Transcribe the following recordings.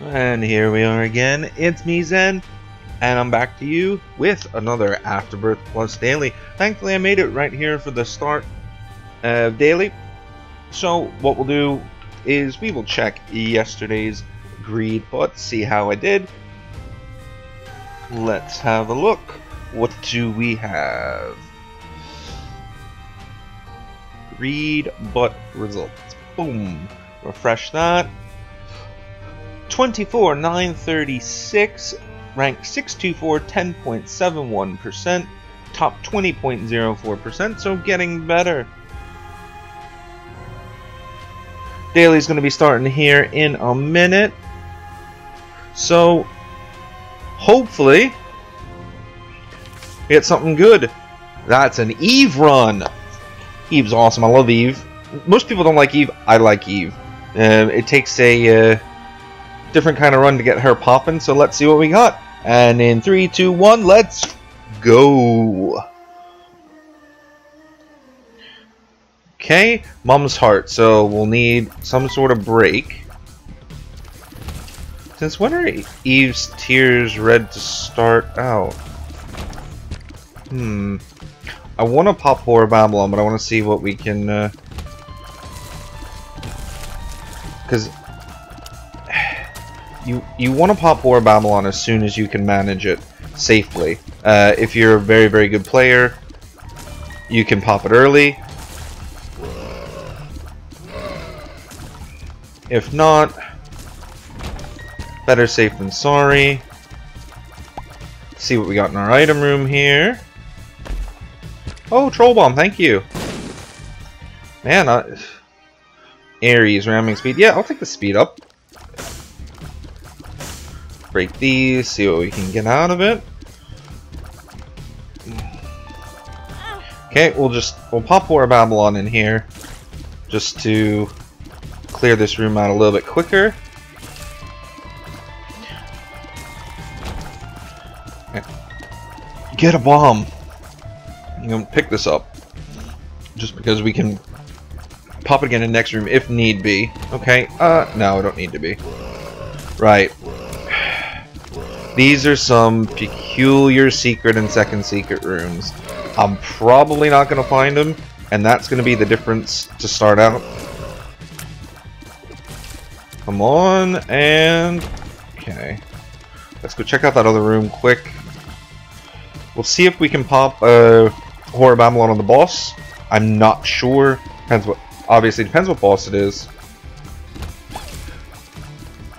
And here we are again. It's me, Zen, and I'm back to you with another Afterbirth Plus Daily. Thankfully, I made it right here for the start of Daily. So, what we'll do is we will check yesterday's greed but see how I did. Let's have a look. What do we have? Greed but results. Boom. Refresh that. 24 936 rank 624 10.71% top 20.04% so getting better. Daily's going to be starting here in a minute. So hopefully get something good. That's an eve run. Eve's awesome. I love eve. Most people don't like eve. I like eve. Uh, it takes a uh, different kind of run to get her popping, so let's see what we got. And in three, two, one, let's go. Okay, Mom's Heart, so we'll need some sort of break. Since when are Eve's Tears red to start out? Hmm. I want to pop Whore of Babylon, but I want to see what we can... Because uh, you you want to pop Whore Babylon as soon as you can manage it safely. Uh, if you're a very very good player, you can pop it early. If not, better safe than sorry. Let's see what we got in our item room here. Oh, Troll Bomb, thank you. Man, uh, Aries, ramming speed. Yeah, I'll take the speed up break these, see what we can get out of it. Okay, we'll just we'll pop of Babylon in here just to clear this room out a little bit quicker. Get a bomb. I'm gonna pick this up just because we can pop it again in the next room if need be. Okay, uh, no, I don't need to be. Right. These are some peculiar secret and second secret rooms. I'm probably not going to find them, and that's going to be the difference to start out. Come on, and... Okay. Let's go check out that other room quick. We'll see if we can pop a of Babylon on the boss. I'm not sure. Depends what... Obviously, depends what boss it is.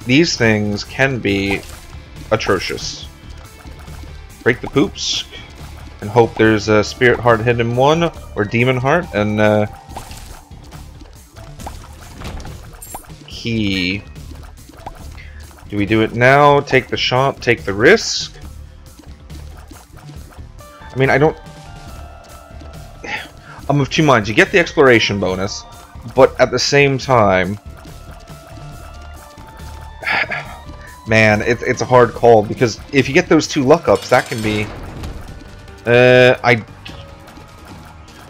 These things can be atrocious. Break the poops and hope there's a spirit heart hidden one or demon heart and uh, key. Do we do it now? Take the shot, take the risk? I mean, I don't... I'm of two minds. You get the exploration bonus, but at the same time, Man, it, it's a hard call because if you get those two luck ups, that can be. Uh, I.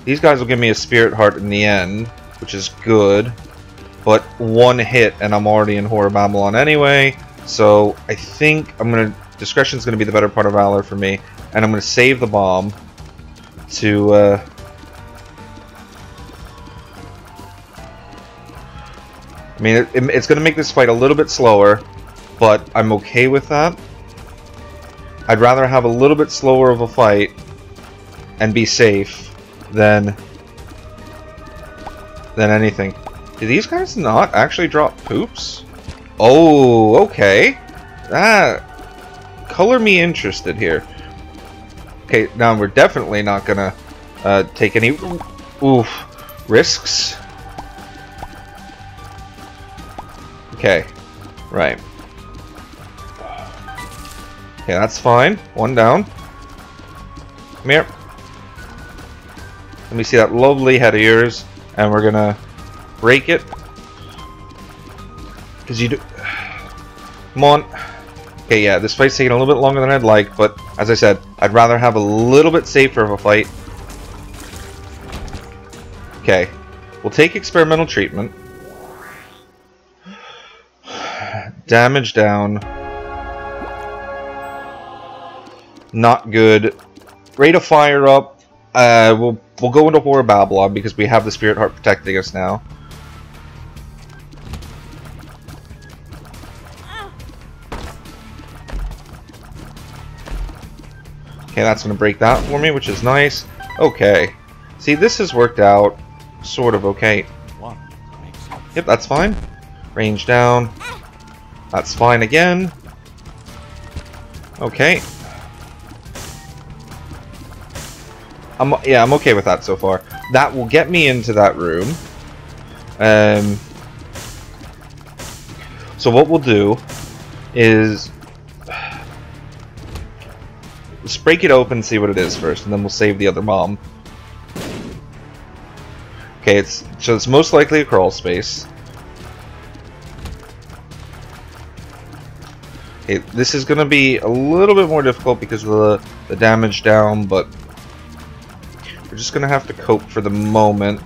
These guys will give me a spirit heart in the end, which is good. But one hit and I'm already in Whore of Babylon anyway. So I think I'm gonna discretion is gonna be the better part of valor for me, and I'm gonna save the bomb to. Uh, I mean, it, it's going to make this fight a little bit slower, but I'm okay with that. I'd rather have a little bit slower of a fight and be safe than than anything. Do these guys not actually drop poops? Oh, okay. That color me interested here. Okay, now we're definitely not gonna uh, take any oof risks. Okay, right. Okay, that's fine. One down. Come here. Let me see that lovely head of yours, and we're gonna break it. Because you do... Come on. Okay, yeah, this fight's taking a little bit longer than I'd like, but as I said, I'd rather have a little bit safer of a fight. Okay. We'll take experimental treatment. Damage down. Not good. Rate of fire up. Uh, we'll we'll go into Whore of Babylon because we have the Spirit Heart protecting us now. Okay, that's going to break that for me, which is nice. Okay. See, this has worked out sort of okay. Yep, that's fine. Range down. That's fine again. Okay. I'm, yeah, I'm okay with that so far. That will get me into that room. Um, so what we'll do is Let's break it open and see what it is first, and then we'll save the other mom. Okay, it's so it's most likely a crawl space. Okay, this is to be a little bit more difficult because of the, the damage down, but we're just to have to cope for the moment.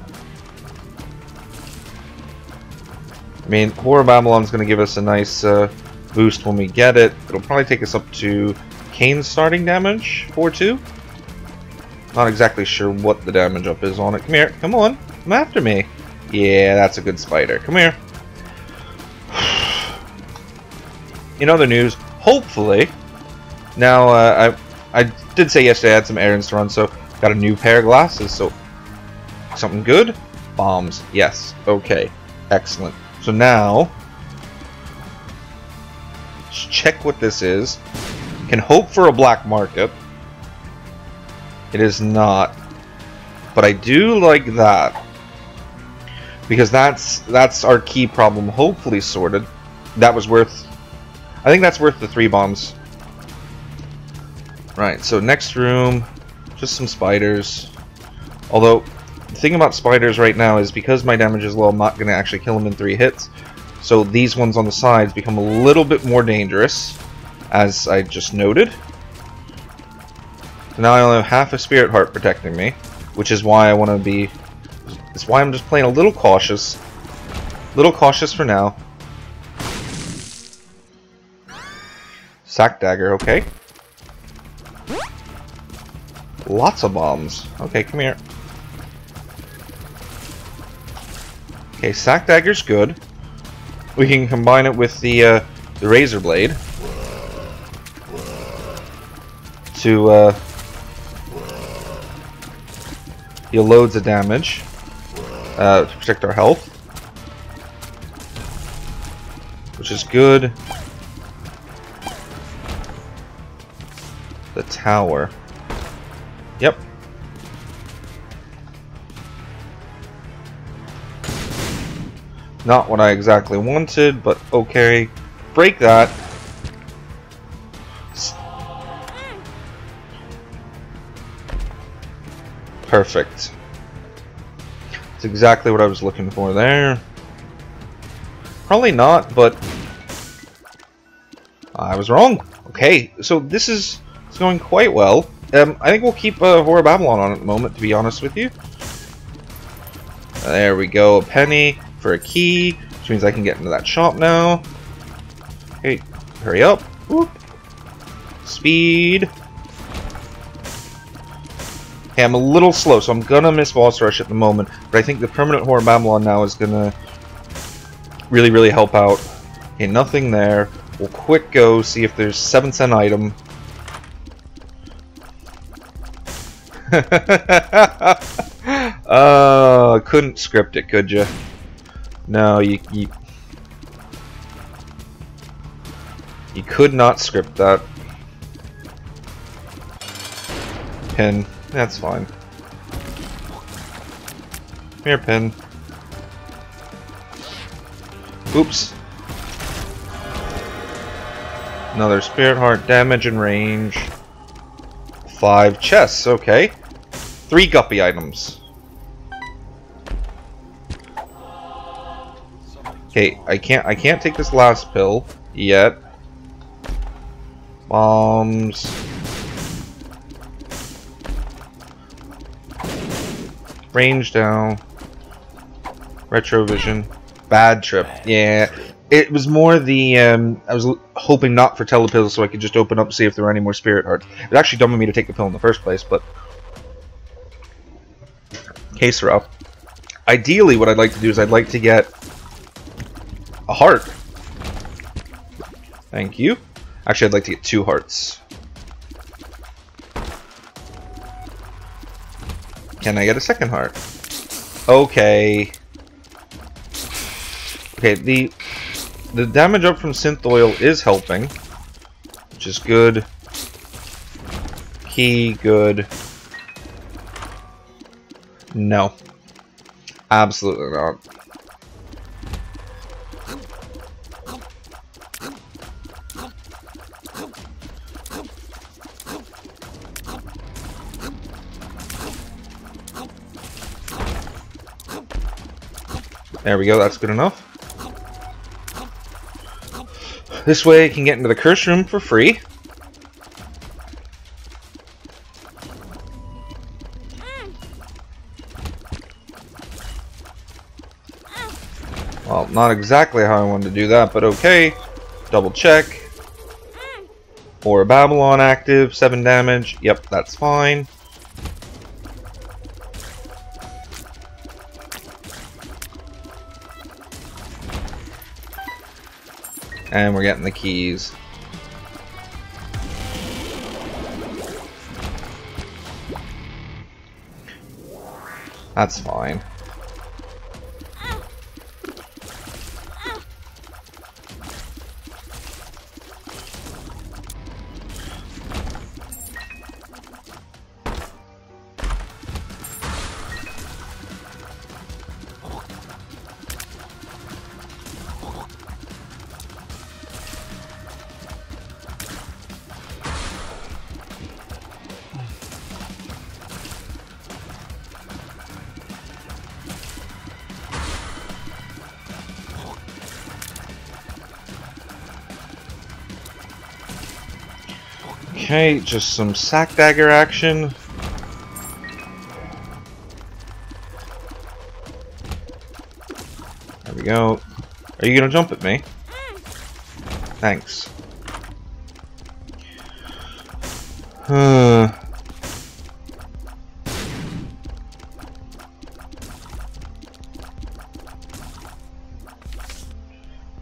I mean, Whore of Babylon's to give us a nice uh, boost when we get it. It'll probably take us up to Cain's starting damage, 4-2. Not exactly sure what the damage up is on it. Come here, come on, come after me. Yeah, that's a good spider. Come here. In other news, hopefully, now uh, I I did say yesterday I had some errands to run, so got a new pair of glasses. So something good? Bombs. Yes. Okay. Excellent. So now, let's check what this is. Can hope for a black market. It is not. But I do like that. Because that's that's our key problem hopefully sorted. That was worth I think that's worth the three bombs. Right, so next room, just some spiders. Although, the thing about spiders right now is because my damage is low, I'm not going to actually kill them in three hits. So these ones on the sides become a little bit more dangerous as I just noted. So now I only have half a Spirit Heart protecting me, which is why I want to be... It's why I'm just playing a little cautious. little cautious for now. Sack Dagger, okay. Lots of bombs. Okay, come here. Okay, Sack Dagger's good. We can combine it with the, uh, the Razor Blade. to uh, deal loads of damage uh, to protect our health, which is good. The tower. Yep. Not what I exactly wanted, but okay. Break that. Perfect. That's exactly what I was looking for there. Probably not, but I was wrong. Okay, so this is it's going quite well. Um, I think we'll keep uh, Whore of Babylon on at the moment, to be honest with you. There we go, a penny for a key, which means I can get into that shop now. Hey, hurry up. Whoop. Speed. Okay, I'm a little slow, so I'm gonna miss Boss Rush at the moment, but I think the permanent Whore of Babylon now is gonna really, really help out. Okay, nothing there. We'll quick go, see if there's 7 cent item. Uh, couldn't script it, could you? No, you, you... You could not script that. Pin. That's fine. Here, pin. Oops. Another spirit heart damage and range. Five chests, okay. Three guppy items. Okay, I can't I can't take this last pill yet. Bombs. Range down. Retrovision. Bad trip. Yeah. It was more the um, I was hoping not for telepills so I could just open up and see if there were any more spirit hearts. It actually dumb me to take the pill in the first place, but case up. Ideally, what I'd like to do is I'd like to get a heart. Thank you. Actually, I'd like to get two hearts. Can I get a second heart? Okay. Okay, the the damage up from synth oil is helping, which is good. Key, good. No. Absolutely not. There we go, that's good enough. This way I can get into the curse room for free. Not exactly how I wanted to do that, but okay. Double check. Or Babylon active, 7 damage. Yep, that's fine. And we're getting the keys. That's fine. Okay, just some sack dagger action. There we go. Are you gonna jump at me? Thanks. Huh.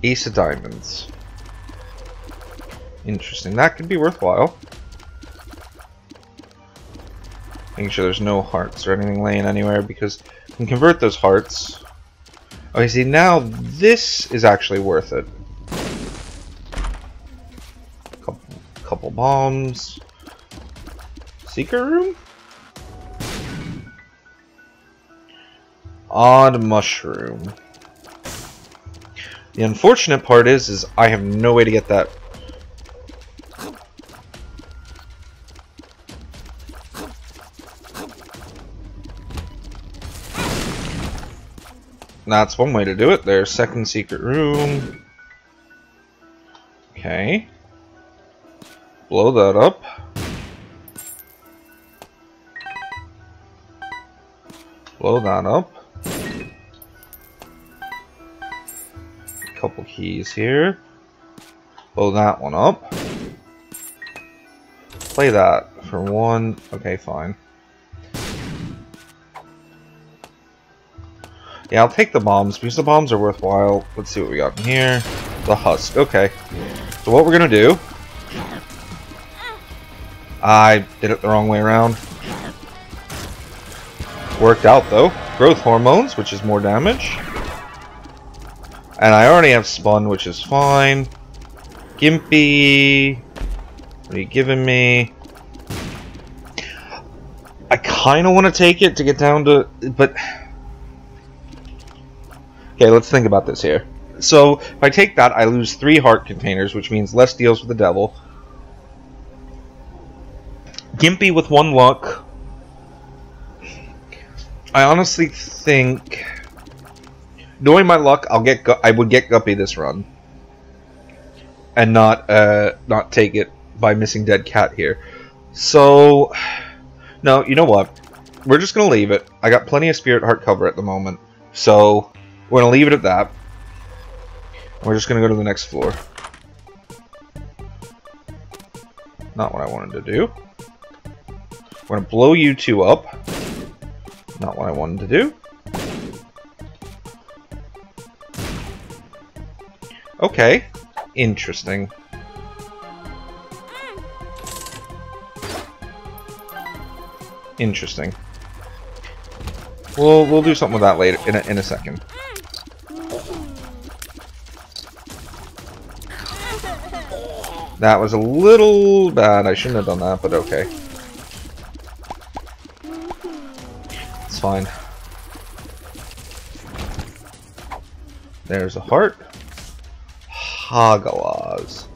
Ace of Diamonds. Interesting. That could be worthwhile. Making sure there's no hearts or anything laying anywhere because we can convert those hearts. Okay, see now this is actually worth it. Couple, couple bombs. Secret room? Odd mushroom. The unfortunate part is, is I have no way to get that That's one way to do it. There's second secret room. Okay. Blow that up. Blow that up. A couple keys here. Blow that one up. Play that for one. Okay, fine. Yeah, I'll take the bombs, because the bombs are worthwhile. Let's see what we got in here. The husk, okay. So what we're gonna do... I did it the wrong way around. Worked out, though. Growth hormones, which is more damage. And I already have spun, which is fine. Gimpy... What are you giving me? I kind of want to take it to get down to... But... Okay, let's think about this here. So, if I take that, I lose three heart containers, which means less deals with the devil. Gimpy with one luck. I honestly think, knowing my luck, I'll get I would get Guppy this run, and not uh, not take it by missing dead cat here. So, no, you know what? We're just gonna leave it. I got plenty of spirit heart cover at the moment, so we're going to leave it at that. We're just gonna go to the next floor. Not what I wanted to do. We're gonna blow you two up. Not what I wanted to do. Okay. Interesting. Interesting. We'll we'll do something with that later in a, in a second. That was a little bad. I shouldn't have done that, but okay. It's fine. There's a heart. Hagalaz.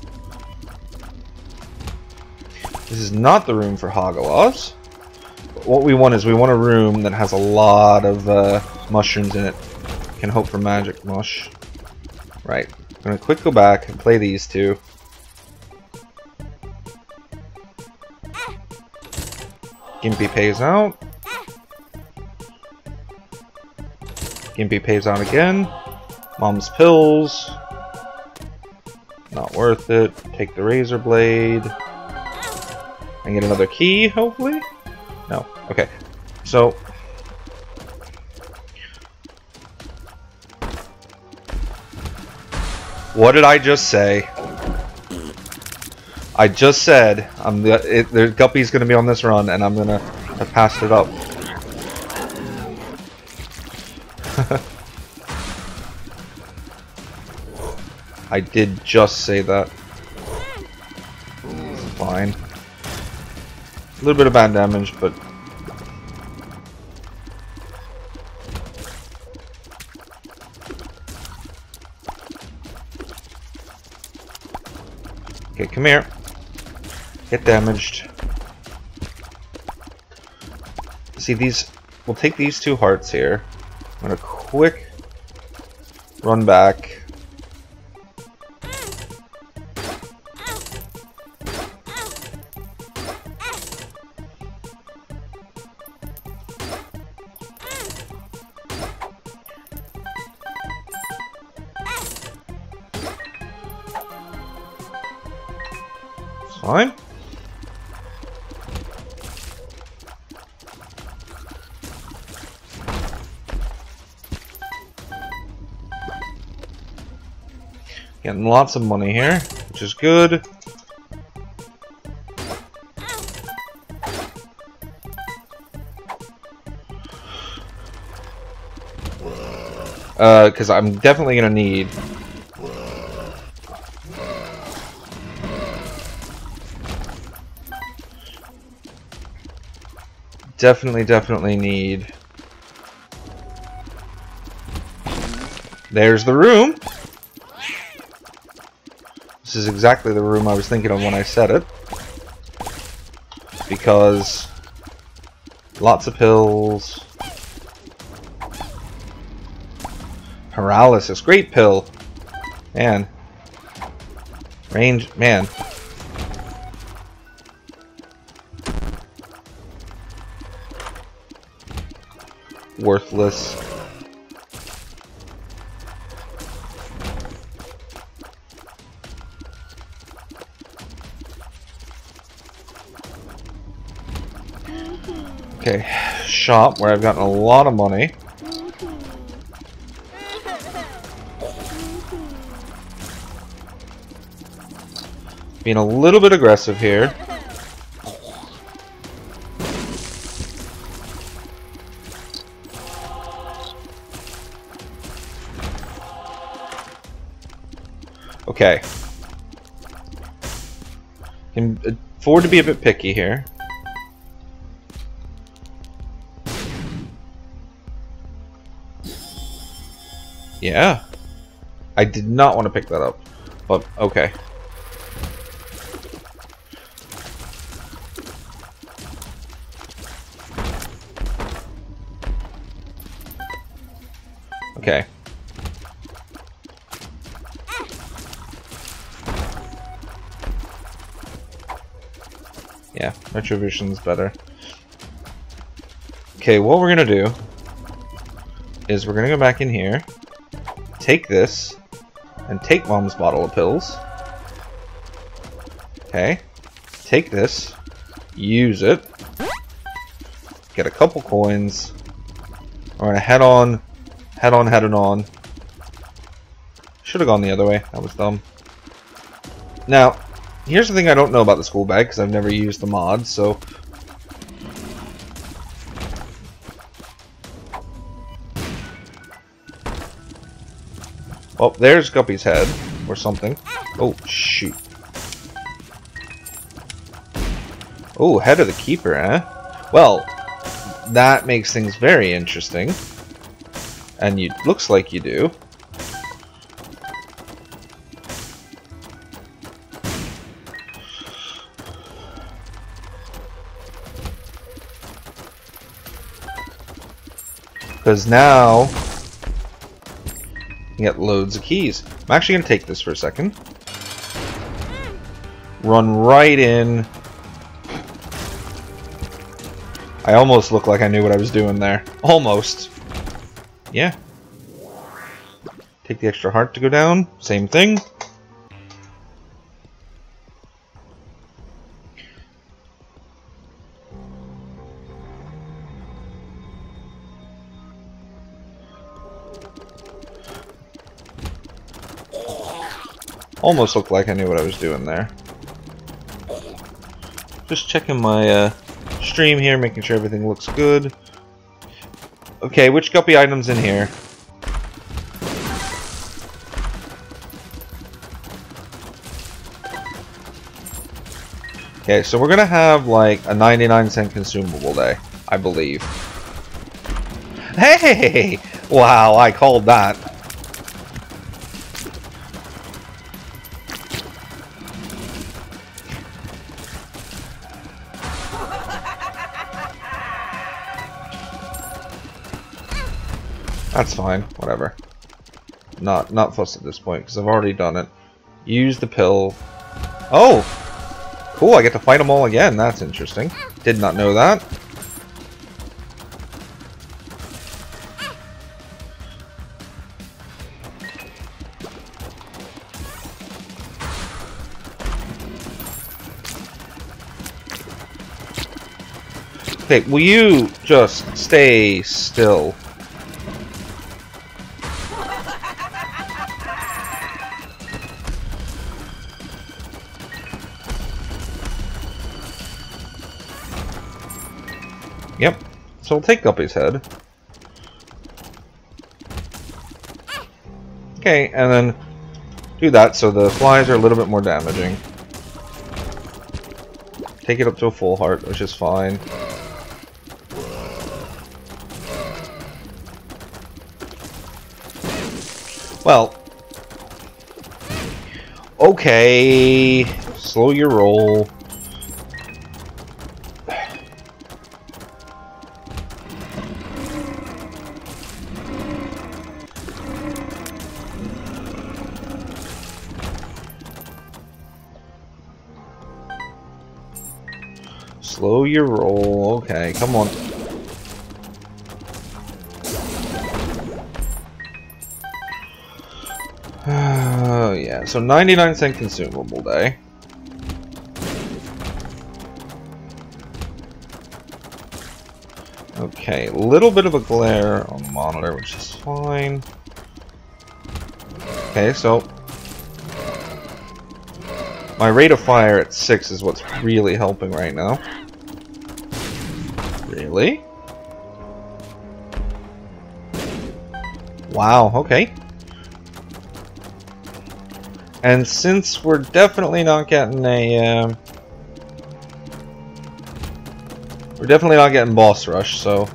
This is not the room for Hagalaz. What we want is we want a room that has a lot of uh, mushrooms in it. Can hope for magic mush. Right. I'm gonna quick go back and play these two. Gimpy pays out. Gimpy pays out again. Mom's pills. Not worth it. Take the razor blade. And get another key, hopefully? No. Okay. So... What did I just say? I just said I'm the Guppy's gonna be on this run, and I'm gonna have passed it up. I did just say that. Fine. A little bit of bad damage, but Okay, come here. Get damaged. See these, we'll take these two hearts here. I'm gonna quick run back. Lots of money here, which is good. Because uh, I'm definitely going to need definitely, definitely need... There's the room! This is exactly the room I was thinking of when I said it. Because... Lots of pills. Paralysis. Great pill. Man. Range. Man. worthless. Shop where I've gotten a lot of money. Being a little bit aggressive here. Okay. Can afford to be a bit picky here. Yeah. I did not want to pick that up. But, okay. Okay. Yeah, Retribution's better. Okay, what we're gonna do is we're gonna go back in here, take this, and take mom's bottle of pills. Okay. Take this. Use it. Get a couple coins. Alright, head on. Head on, headed on. Should have gone the other way. That was dumb. Now, here's the thing I don't know about the school bag, because I've never used the mod, so... Oh, there's Guppy's head, or something. Oh, shoot. Oh, head of the keeper, eh? Well, that makes things very interesting. And you looks like you do. Because now, you get loads of keys. I'm actually going to take this for a second. Run right in. I almost looked like I knew what I was doing there. Almost. Yeah. Take the extra heart to go down. Same thing. Almost looked like I knew what I was doing there. Just checking my uh, stream here, making sure everything looks good. Okay, which guppy items in here? Okay, so we're gonna have like a 99 cent consumable day, I believe. Hey! Wow, I called that. That's fine, whatever. Not not fussed at this point, because I've already done it. Use the pill. Oh! Cool, I get to fight them all again. That's interesting. Did not know that. Okay, will you just stay still? So we'll take Guppy's head. Okay, and then do that so the flies are a little bit more damaging. Take it up to a full heart, which is fine. Well, okay, slow your roll. Your roll. Okay, come on. Oh, yeah, so 99 cent consumable day. Okay, a little bit of a glare on the monitor, which is fine. Okay, so my rate of fire at 6 is what's really helping right now. Wow, okay. And since we're definitely not getting a... Uh, we're definitely not getting boss rush, so...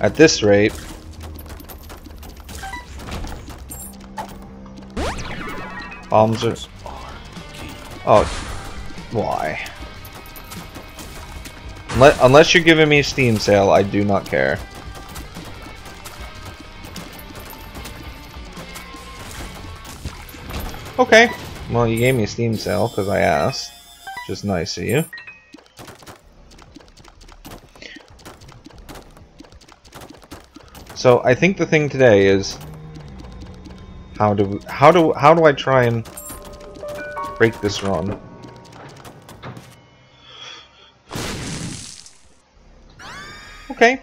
At this rate... Bombs are... Oh. Why? Unless you're giving me a Steam sale, I do not care. Okay. Well, you gave me a Steam sale because I asked. Just nice of you. So, I think the thing today is... How do how do how do I try and break this run? Okay.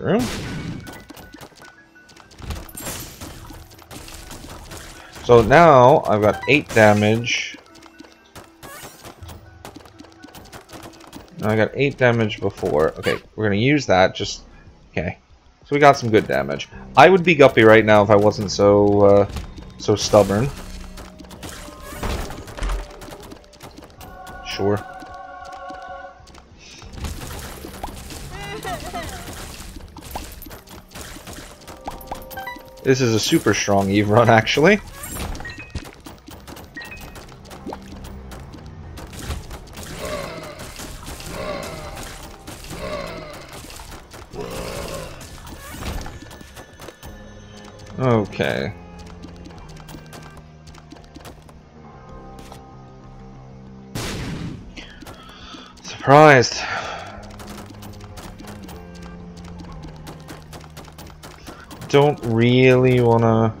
Room. So now I've got 8 damage. I got 8 damage before. Okay, we're going to use that. Just Okay. So we got some good damage. I would be Guppy right now if I wasn't so, uh, so stubborn. Sure. This is a super strong Eve run, actually. Don't really wanna...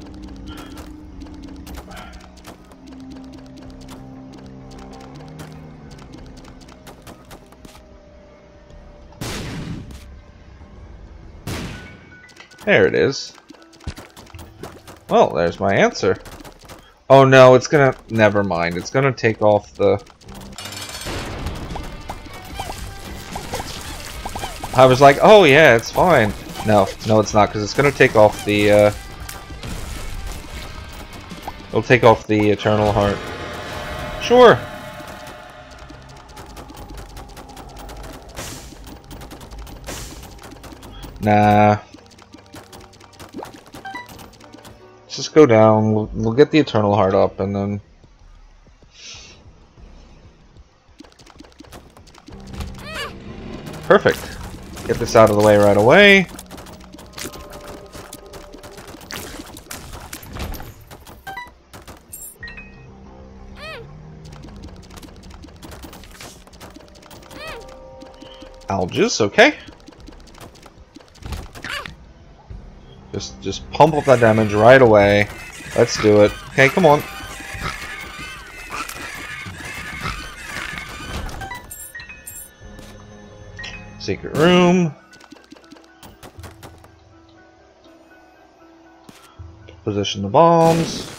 There it is. Well, there's my answer. Oh no, it's gonna... Never mind. It's gonna take off the... I was like, oh yeah, it's fine. No, no it's not, because it's gonna take off the, uh... It'll take off the Eternal Heart. Sure. Nah. Let's just go down. We'll, we'll get the Eternal Heart up, and then... Perfect. Get this out of the way right away. Algiz, okay. Just just pump up that damage right away. Let's do it. Okay, come on. Secret room. Position the bombs.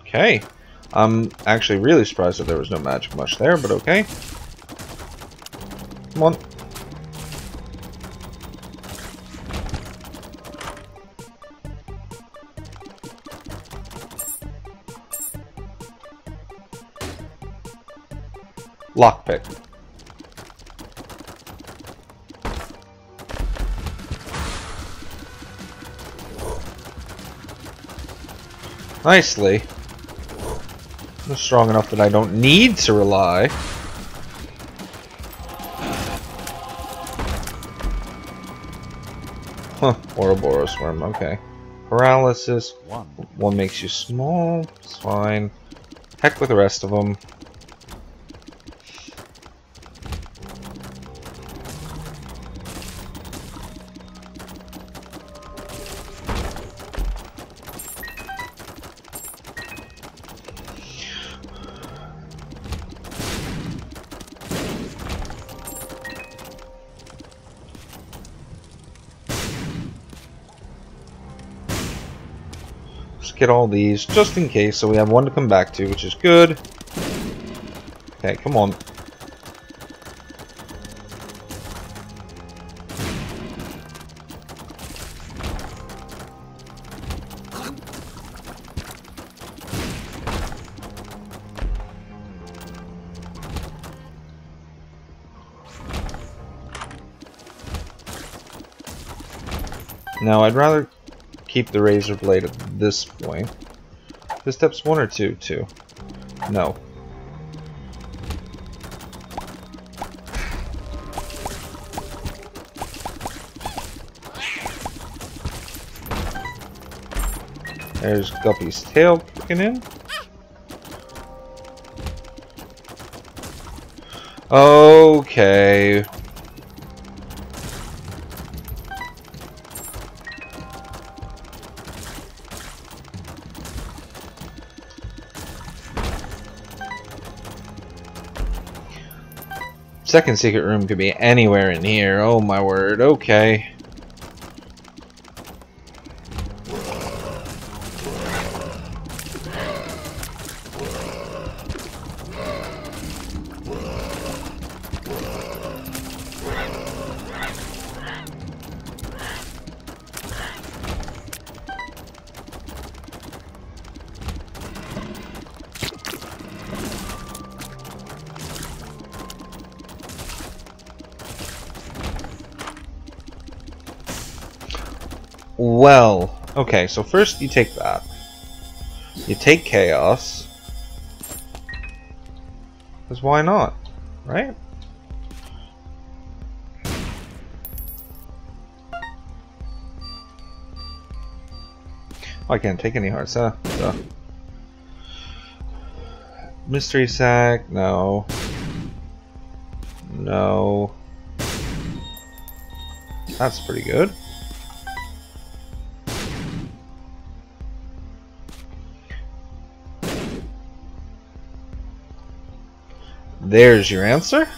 Okay. I'm actually really surprised that there was no magic mush there, but okay. Come on. Lockpick. Nicely. I'm strong enough that I don't need to rely. Huh, Ouroboros worm, okay. Paralysis, one. one makes you small, it's fine. Heck with the rest of them. Get all these, just in case, so we have one to come back to, which is good. Okay, come on. Now, I'd rather keep the razor blade at this point. This step's one or two? Two. No. There's Guppy's tail kicking in. Okay. Second secret room could be anywhere in here. Oh my word. Okay. Okay, so first you take that. You take Chaos. Because why not? Right? Oh, I can't take any hearts, huh? So. Mystery sack, no. No. That's pretty good. There's your answer.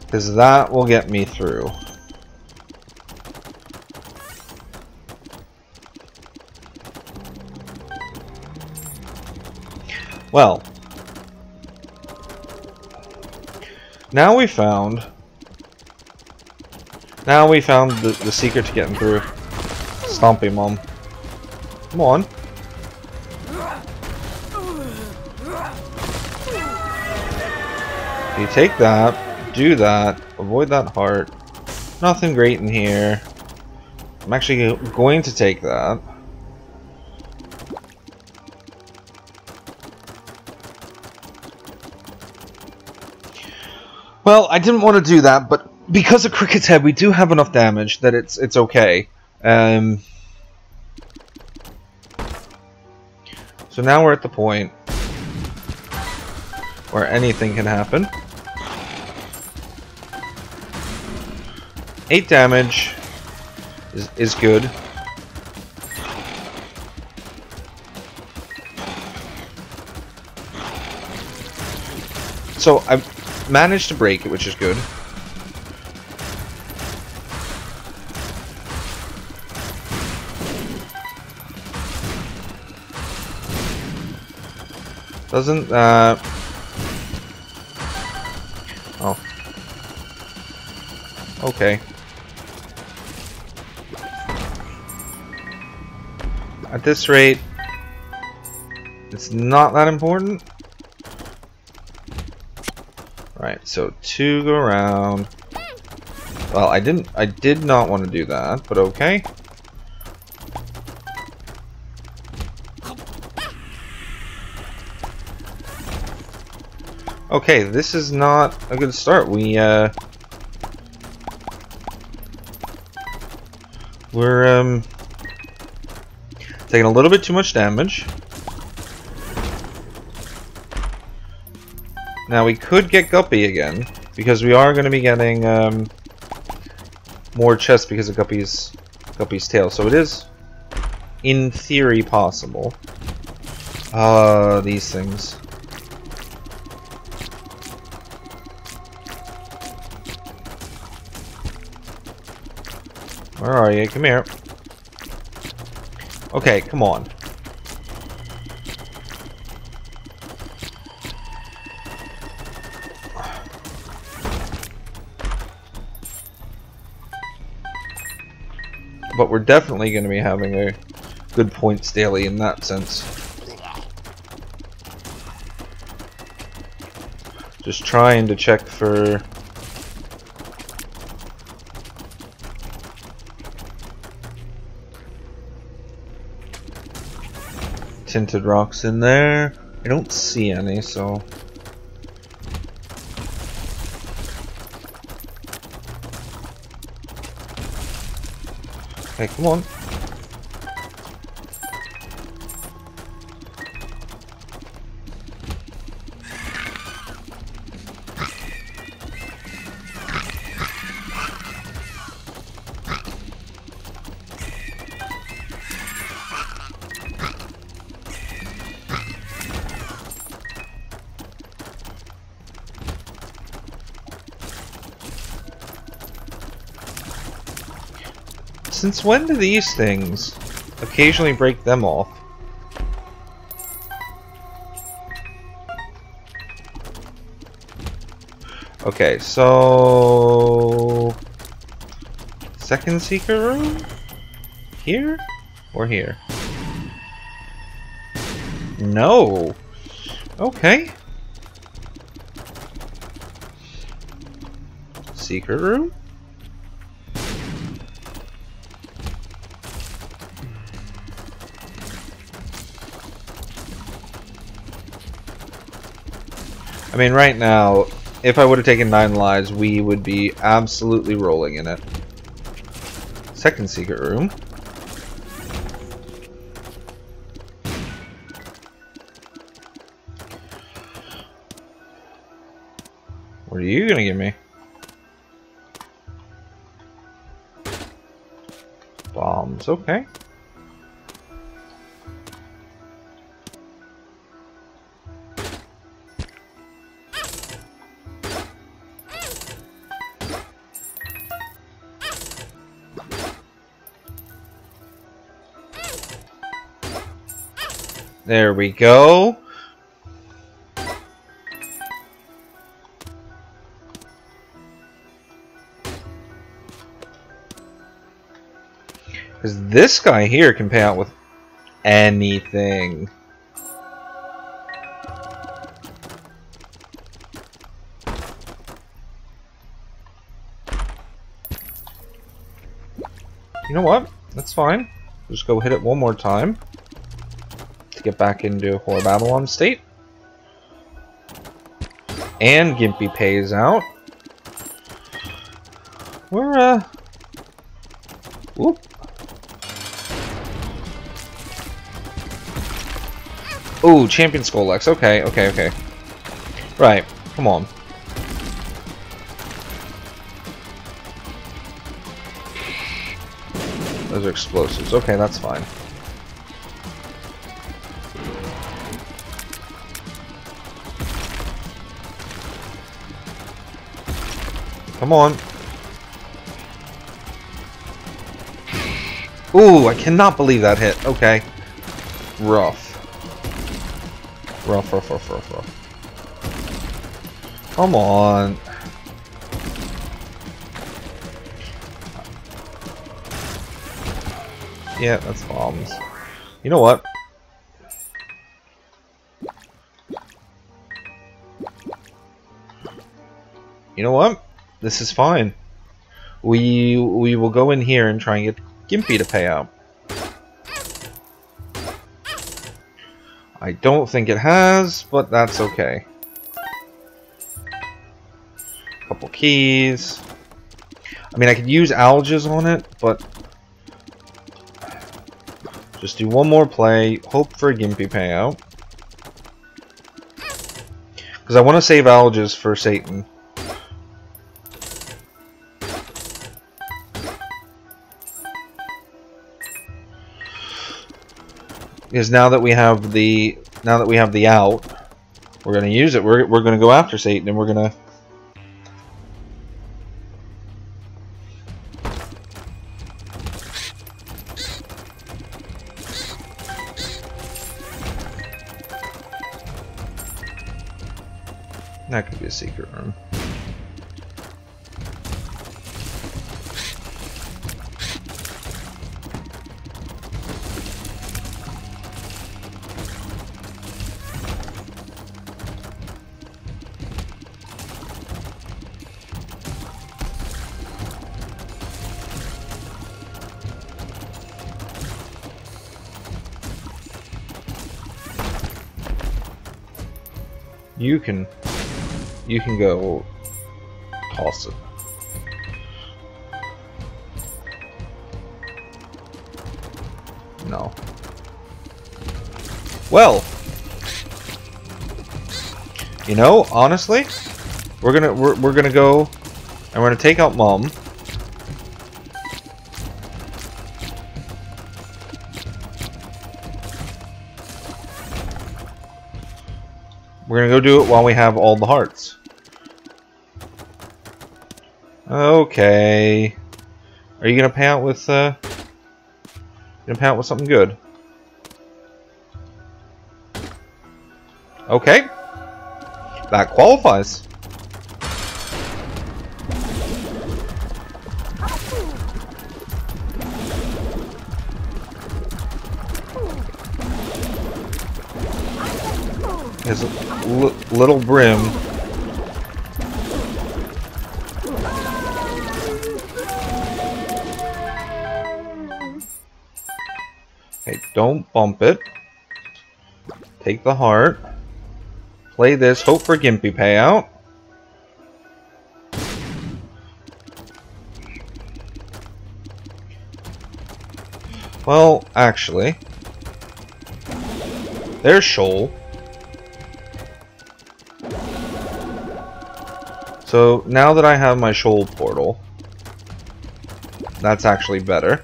Because that will get me through. Well, now we found now we found the, the secret to getting through. Stompy Mom. Come on. You take that, do that, avoid that heart. Nothing great in here. I'm actually going to take that. Well, I didn't want to do that, but because of Cricket's head, we do have enough damage that it's it's okay. Um, so now we're at the point where anything can happen. Eight damage is is good. So I managed to break it, which is good. Doesn't, uh... Oh. Okay. At this rate, it's not that important. Right, so two go around. Well, I didn't, I did not want to do that, but okay. Okay, this is not a good start. We, uh... We're, um... Taking a little bit too much damage. Now, we could get Guppy again, because we are going to be getting, um... More chests because of Guppy's, Guppy's tail. So it is, in theory, possible. Uh, these things. Where are you? Come here. Okay, come on. But we're definitely going to be having a good points daily in that sense. Just trying to check for tinted rocks in there. I don't see any, so... Okay, come on. Since when do these things occasionally break them off? Okay, so... Second secret room? Here? Or here? No! Okay. Secret room? I mean, right now, if I would have taken nine lives, we would be absolutely rolling in it. Second secret room. What are you gonna give me? Bombs, okay. There we go. Because this guy here can pay out with anything. You know what? That's fine. Just go hit it one more time to get back into Whore Babylon state. And Gimpy pays out. We're, uh... Whoop. Ooh, Champion Scolex. Okay, okay, okay. Right, come on. Those are explosives. Okay, that's fine. Come on. Ooh, I cannot believe that hit. Okay. Rough. Rough, rough, rough, rough, rough. Come on. Yeah, that's bombs. You know what? You know what? This is fine. We we will go in here and try and get Gimpy to pay out. I don't think it has, but that's okay. Couple keys. I mean, I could use Algiz on it, but just do one more play, hope for a Gimpy payout. Because I want to save Algiz for Satan. Because now that we have the now that we have the out, we're gonna use it. We're we're gonna go after Satan and we're gonna That can you can go toss it. No. Well, you know, honestly, we're gonna we're we're gonna go and we're gonna take out mom. Gonna go do it while we have all the hearts. Okay. Are you gonna pay out with, uh... Gonna pay out with something good. Okay. That qualifies. His little brim. Okay, don't bump it. Take the heart. Play this, hope for Gimpy payout. Well, actually, there's Sheol. So now that I have my Sheol portal, that's actually better.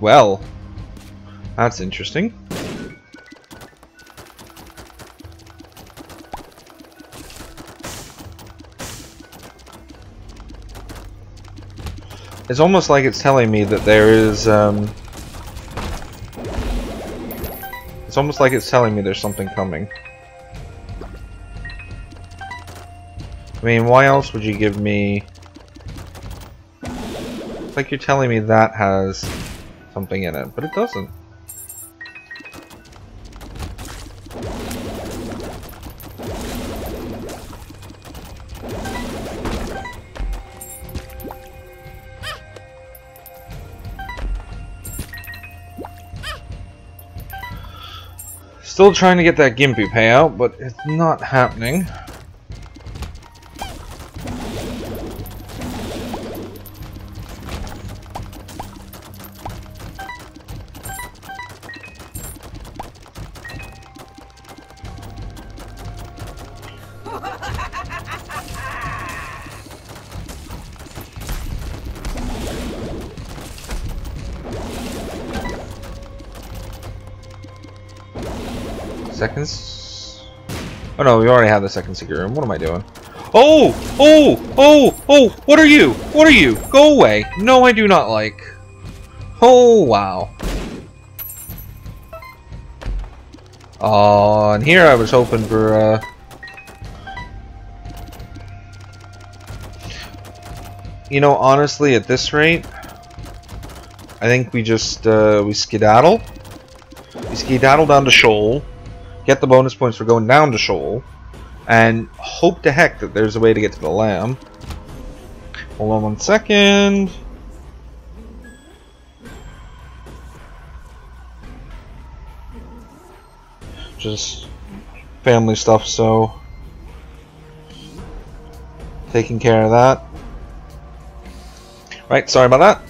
Well, that's interesting. It's almost like it's telling me that there is, um... It's almost like it's telling me there's something coming. I mean, why else would you give me... It's like you're telling me that has something in it, but it doesn't. Still trying to get that Gimpy payout, but it's not happening. Seconds? Oh no, we already have the second secret room. What am I doing? Oh! Oh! Oh! Oh! What are you? What are you? Go away! No, I do not like. Oh, wow. Oh, and here I was hoping for, uh... You know, honestly, at this rate, I think we just, uh, we skedaddle. We skedaddle down to Sheol get the bonus points for going down to Sheol, and hope to heck that there's a way to get to the lamb. Hold on one second. Just family stuff, so taking care of that. Right, sorry about that.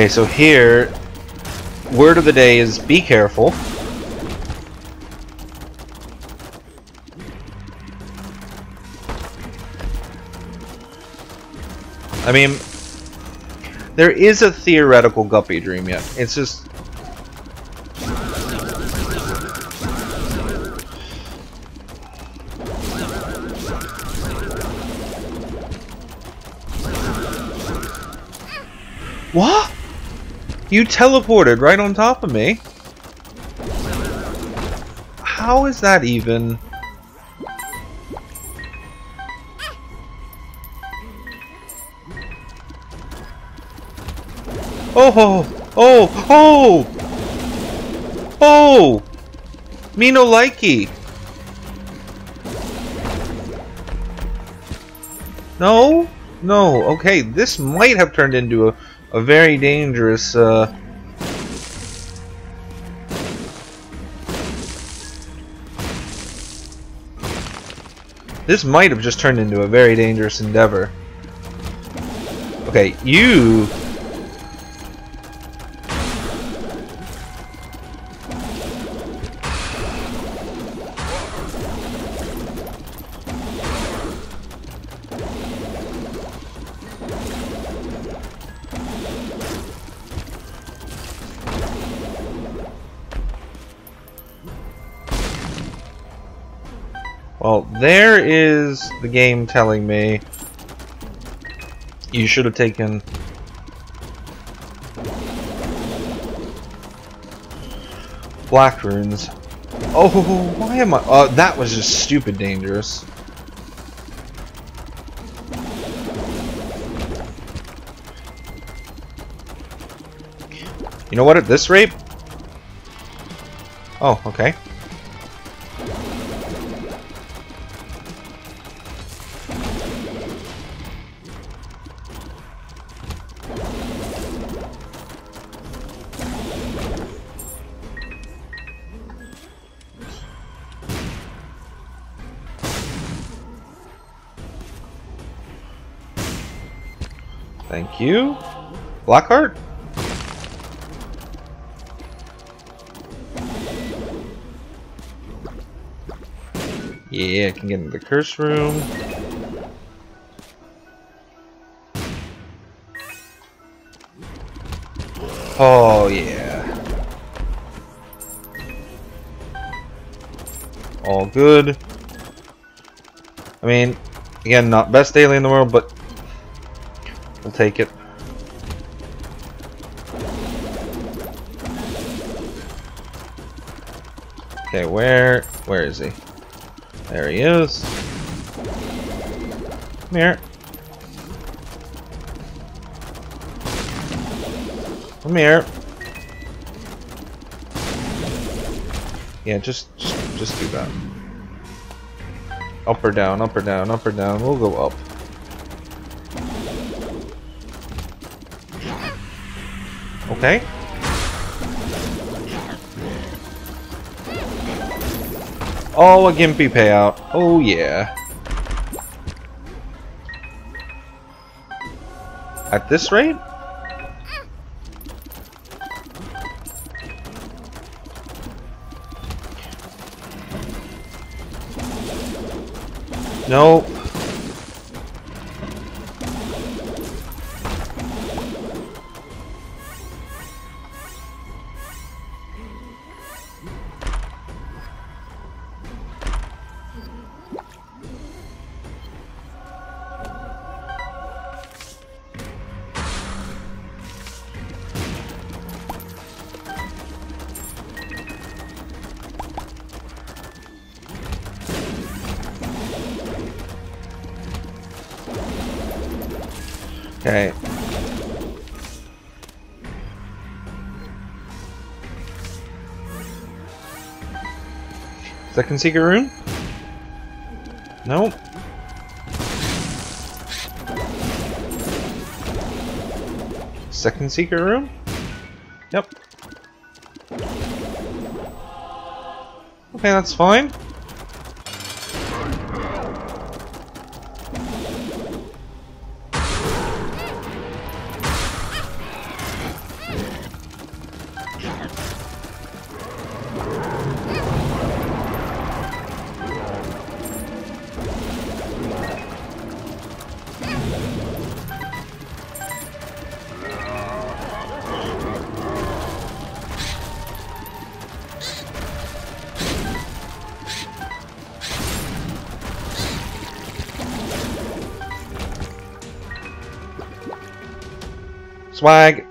Okay, so here, word of the day is be careful. I mean, there is a theoretical Guppy Dream yet. It's just... You teleported right on top of me. How is that even... Oh, oh, oh, oh, oh! me no likey. No, no, okay, this might have turned into a a very dangerous uh, This might have just turned into a very dangerous endeavor. Okay, you... Well, there is the game telling me you should have taken black runes. Oh, why am I? Oh, that was just stupid dangerous. You know what, at this rate? Oh, okay. You. Blackheart? Yeah, I can get into the curse room. Oh, yeah. All good. I mean, again, not best daily in the world, but we'll take it. Okay, where, where is he? There he is. Come here. Come here. Yeah, just, just, just do that. Up or down, up or down, up or down. We'll go up. Okay. Oh, a Gimpy payout. Oh, yeah. At this rate? No. Second secret room? Nope. Second secret room? Yep. Okay, that's fine. Swag.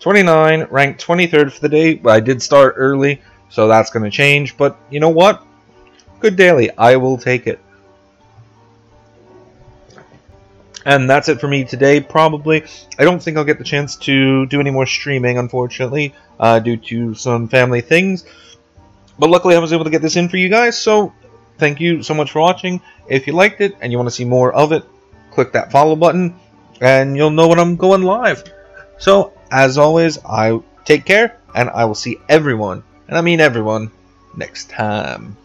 29, ranked 23rd for the day. I did start early, so that's going to change. But you know what? Good daily. I will take it. And that's it for me today, probably. I don't think I'll get the chance to do any more streaming, unfortunately, uh, due to some family things. But luckily I was able to get this in for you guys, so thank you so much for watching. If you liked it and you want to see more of it, click that follow button and you'll know when I'm going live. So, as always, I take care, and I will see everyone, and I mean everyone, next time.